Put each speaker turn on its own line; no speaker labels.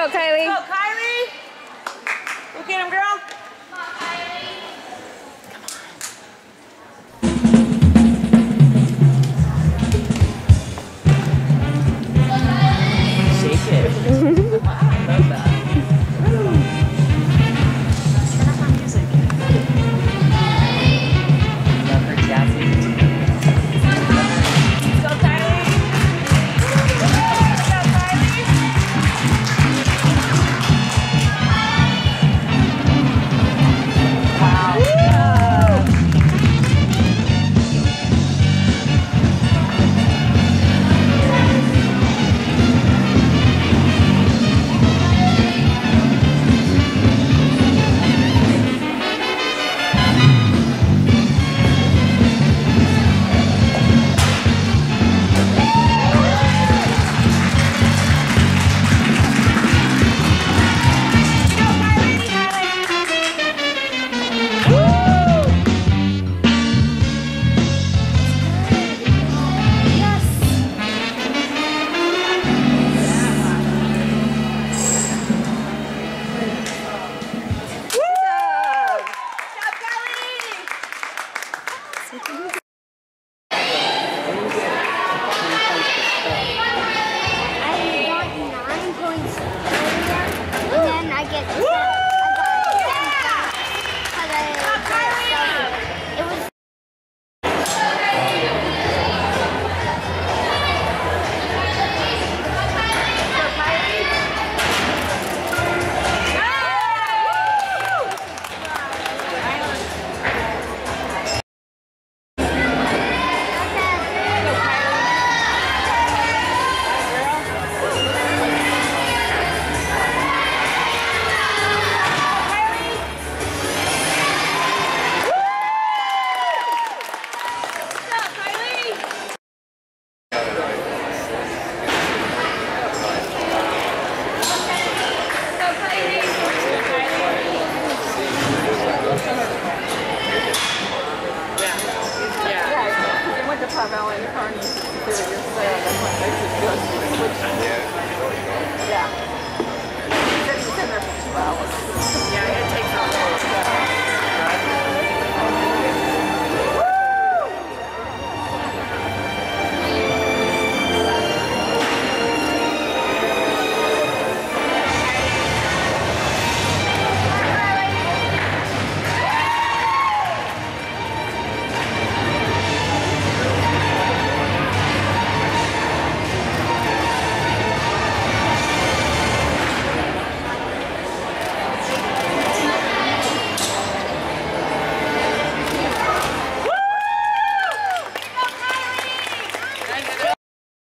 go, Kylie.
Go, Kylie. Look at him, girl.
I
have Alan uh, That's what makes it good. Yeah.